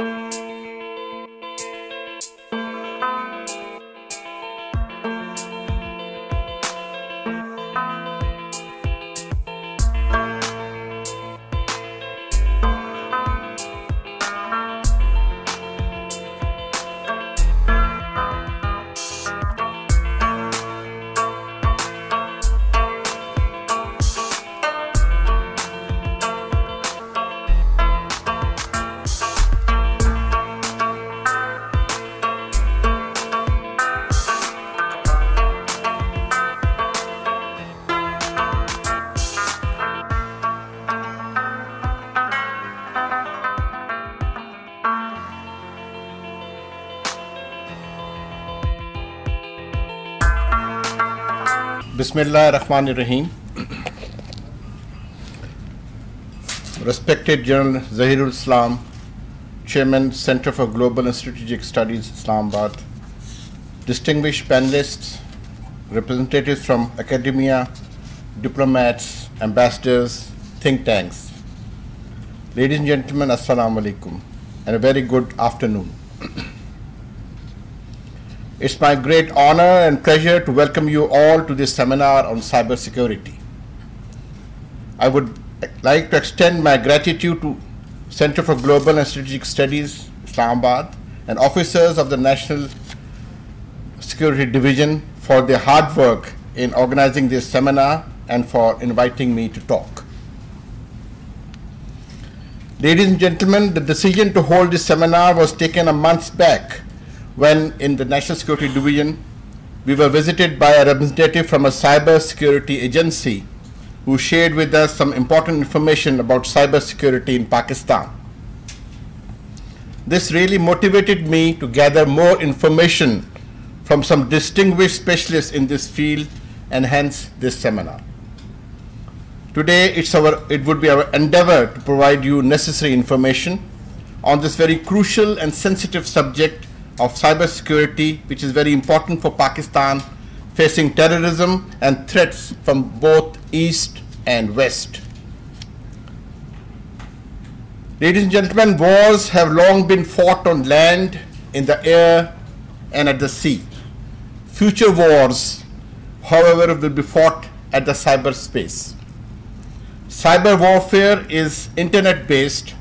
Música Bismillah ar-Rahman ar-Rahim. Respected General Zahirul Islam, Chairman, Center for Global and Strategic Studies, Islamabad, distinguished panelists, representatives from academia, diplomats, ambassadors, think tanks. Ladies and gentlemen, Assalamu alaikum, and a very good afternoon. It's my great honor and pleasure to welcome you all to this seminar on cybersecurity. I would like to extend my gratitude to Center for Global and Strategic Studies, Islamabad, and officers of the National Security Division for their hard work in organizing this seminar and for inviting me to talk. Ladies and gentlemen, the decision to hold this seminar was taken a month back when in the National Security Division, we were visited by a representative from a cyber security agency who shared with us some important information about cyber security in Pakistan. This really motivated me to gather more information from some distinguished specialists in this field and hence this seminar. Today, it's our, it would be our endeavor to provide you necessary information on this very crucial and sensitive subject of cybersecurity, which is very important for Pakistan, facing terrorism and threats from both east and west. Ladies and gentlemen, wars have long been fought on land, in the air, and at the sea. Future wars, however, will be fought at the cyberspace. Cyber warfare is internet based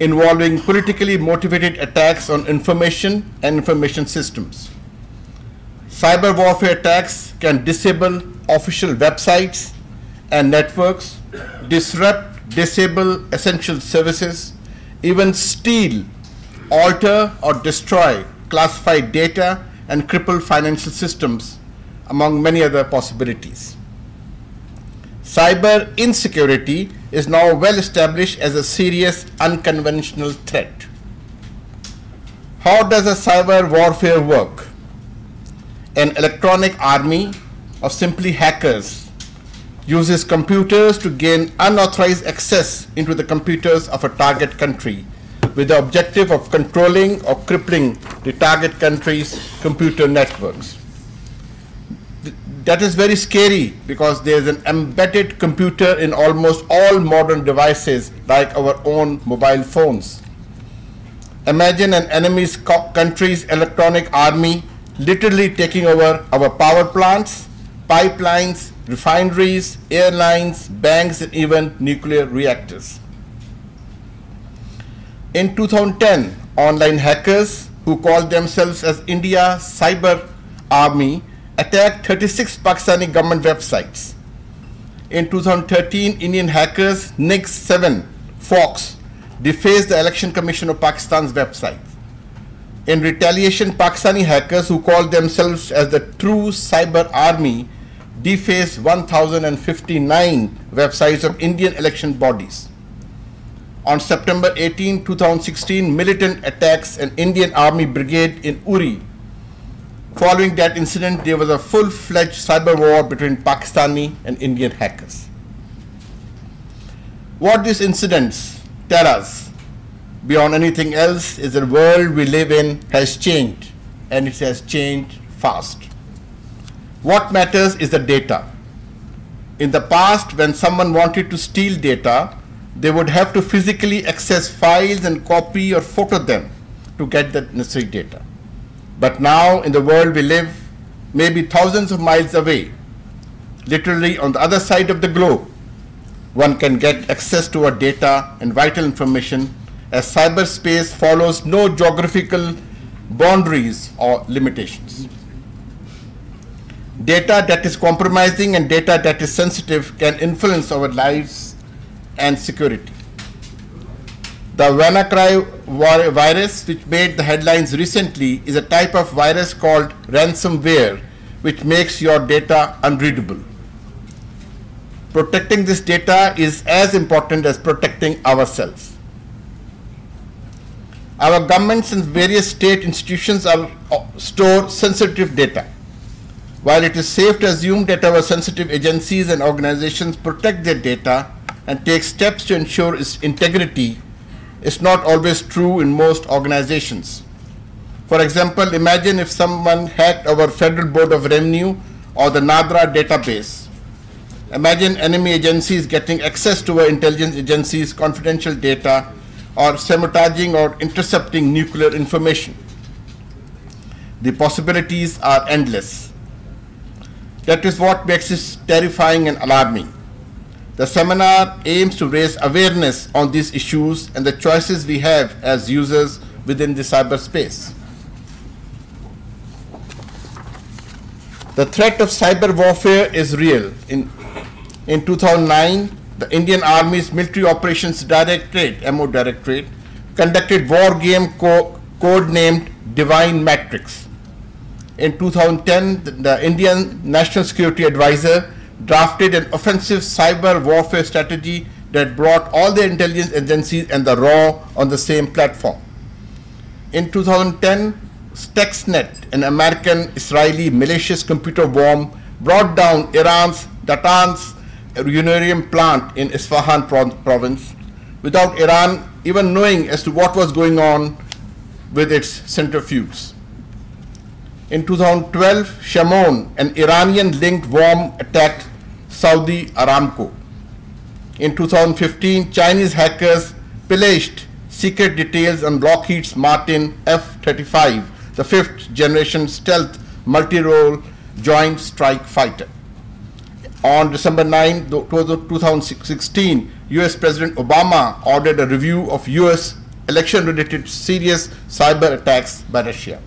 involving politically motivated attacks on information and information systems. Cyber warfare attacks can disable official websites and networks, disrupt, disable essential services, even steal, alter, or destroy classified data and cripple financial systems, among many other possibilities. Cyber insecurity is now well established as a serious unconventional threat. How does a cyber warfare work? An electronic army of simply hackers uses computers to gain unauthorized access into the computers of a target country with the objective of controlling or crippling the target country's computer networks that is very scary because there's an embedded computer in almost all modern devices like our own mobile phones. Imagine an enemy's country's electronic army literally taking over our power plants, pipelines, refineries, airlines, banks, and even nuclear reactors. In 2010, online hackers who called themselves as India Cyber Army attacked 36 Pakistani government websites. In 2013, Indian hackers NIX7 Fox defaced the Election Commission of Pakistan's website. In retaliation, Pakistani hackers who called themselves as the True Cyber Army defaced 1,059 websites of Indian election bodies. On September 18, 2016, militant attacks an Indian Army brigade in Uri Following that incident, there was a full-fledged cyber war between Pakistani and Indian hackers. What these incidents tell us, beyond anything else, is the world we live in has changed, and it has changed fast. What matters is the data. In the past, when someone wanted to steal data, they would have to physically access files and copy or photo them to get the necessary data. But now, in the world we live, maybe thousands of miles away, literally on the other side of the globe, one can get access to our data and vital information as cyberspace follows no geographical boundaries or limitations. Data that is compromising and data that is sensitive can influence our lives and security. The WannaCry virus, which made the headlines recently, is a type of virus called ransomware, which makes your data unreadable. Protecting this data is as important as protecting ourselves. Our governments and various state institutions are, uh, store sensitive data. While it is safe to assume that our sensitive agencies and organizations protect their data and take steps to ensure its integrity, it's not always true in most organizations. For example, imagine if someone hacked our Federal Board of Revenue or the NADRA database. Imagine enemy agencies getting access to our intelligence agencies' confidential data or sabotaging or intercepting nuclear information. The possibilities are endless. That is what makes it terrifying and alarming. The seminar aims to raise awareness on these issues and the choices we have as users within the cyberspace. The threat of cyber warfare is real. In, in 2009, the Indian Army's Military Operations Directorate, MO Directorate, conducted war game co code named Divine Matrix. In 2010, the, the Indian National Security Advisor drafted an offensive cyber warfare strategy that brought all the intelligence agencies and the RAW on the same platform. In 2010, Stuxnet, an American Israeli malicious computer worm, brought down Iran's Natanz uranium plant in Isfahan province without Iran even knowing as to what was going on with its centrifuges. In 2012, Shamoon, an Iranian-linked worm, attacked Saudi Aramco. In 2015, Chinese hackers pillaged secret details on Lockheed Martin F-35, the fifth generation stealth multi-role joint strike fighter on December 9, 2016, US President Obama ordered a review of US election-related serious cyber attacks by Russia.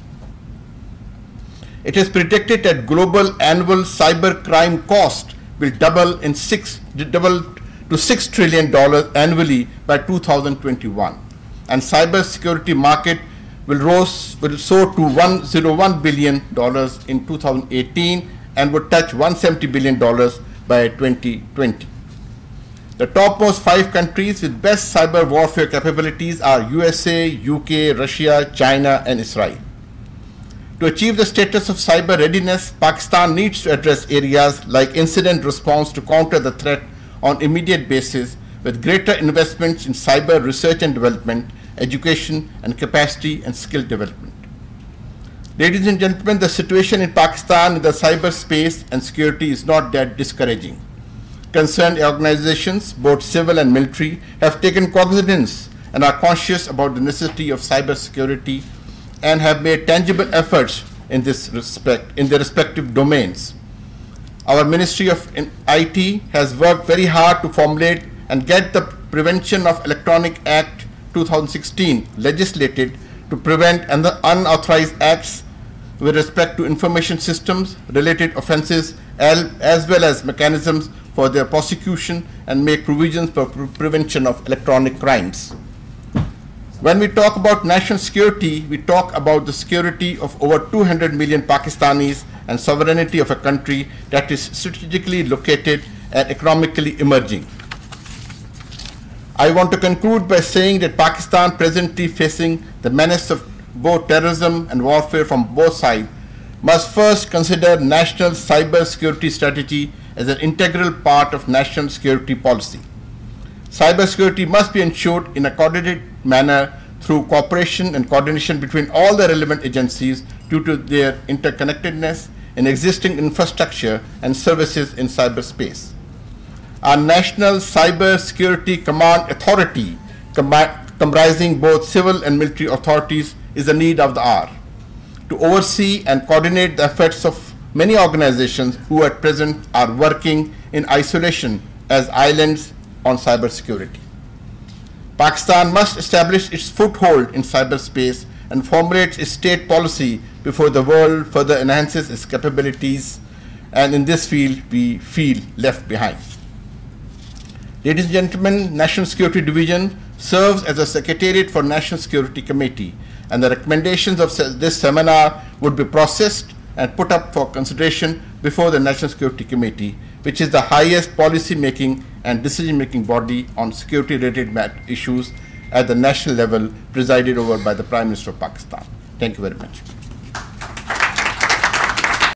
It is predicted that global annual cyber crime cost will double in six double to six trillion dollars annually by 2021, and cyber security market will rose will soar to 101 billion dollars in 2018 and would touch 170 billion dollars by 2020. The topmost five countries with best cyber warfare capabilities are USA, UK, Russia, China, and Israel. To achieve the status of cyber readiness, Pakistan needs to address areas like incident response to counter the threat on immediate basis with greater investments in cyber research and development, education, and capacity and skill development. Ladies and gentlemen, the situation in Pakistan in the cyberspace and security is not that discouraging. Concerned organizations, both civil and military, have taken cognizance and are conscious about the necessity of cybersecurity and have made tangible efforts in this respect in their respective domains. Our Ministry of IT has worked very hard to formulate and get the Prevention of Electronic Act 2016 legislated to prevent and the unauthorized acts with respect to information systems related offenses as well as mechanisms for their prosecution and make provisions for prevention of electronic crimes. When we talk about national security, we talk about the security of over 200 million Pakistanis and sovereignty of a country that is strategically located and economically emerging. I want to conclude by saying that Pakistan presently facing the menace of both terrorism and warfare from both sides, must first consider national cyber security strategy as an integral part of national security policy. Cybersecurity must be ensured in a coordinated manner through cooperation and coordination between all the relevant agencies due to their interconnectedness in existing infrastructure and services in cyberspace. a national cyber security command authority comprising both civil and military authorities is the need of the hour to oversee and coordinate the efforts of many organizations who at present are working in isolation as islands on cybersecurity. Pakistan must establish its foothold in cyberspace and formulate its state policy before the world further enhances its capabilities and in this field we feel left behind. Ladies and gentlemen, National Security Division serves as a secretariat for National Security Committee and the recommendations of this seminar would be processed and put up for consideration before the National Security Committee, which is the highest policy making and decision making body on security related issues at the national level presided over by the Prime Minister of Pakistan. Thank you very much.